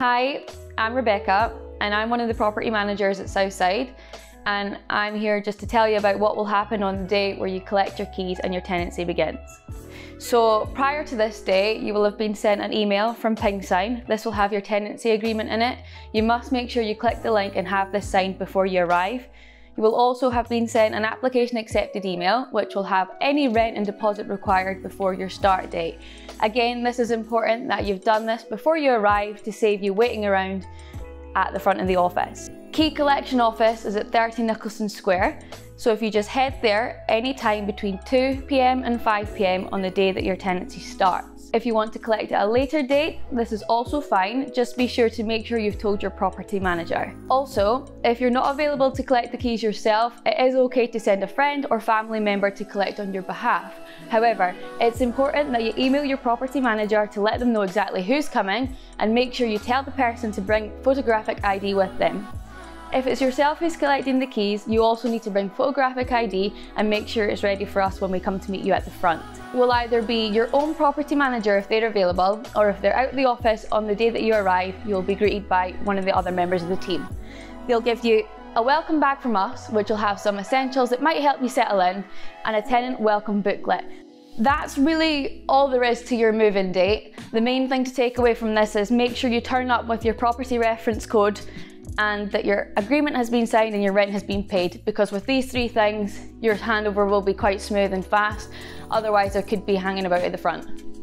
Hi, I'm Rebekah and I'm one of the property managers at Southside and I'm here just to tell you about what will happen on the day where you collect your keys and your tenancy begins. So prior to this day, you will have been sent an email from PingSign. This will have your tenancy agreement in it. You must make sure you click the link and have this signed before you arrive. You will also have been sent an application accepted email, which will have any rent and deposit required before your start date. Again, this is important that you've done this before you arrive to save you waiting around at the front of the office. Key collection office is at 30 Nicholson Square. So if you just head there any time between 2pm and 5pm on the day that your tenancy starts. If you want to collect at a later date, this is also fine. Just be sure to make sure you've told your property manager. Also, if you're not available to collect the keys yourself, it is okay to send a friend or family member to collect on your behalf. However, it's important that you email your property manager to let them know exactly who's coming and make sure you tell the person to bring photographic ID with them. If it's yourself who's collecting the keys, you also need to bring photographic ID and make sure it's ready for us when we come to meet you at the front. We'll either be your own property manager if they're available, or if they're out of the office on the day that you arrive, you'll be greeted by one of the other members of the team. They'll give you a welcome bag from us, which will have some essentials that might help you settle in, and a tenant welcome booklet. That's really all there is to your move-in date. The main thing to take away from this is make sure you turn up with your property reference code and that your agreement has been signed and your rent has been paid because with these three things your handover will be quite smooth and fast otherwise there could be hanging about at the front.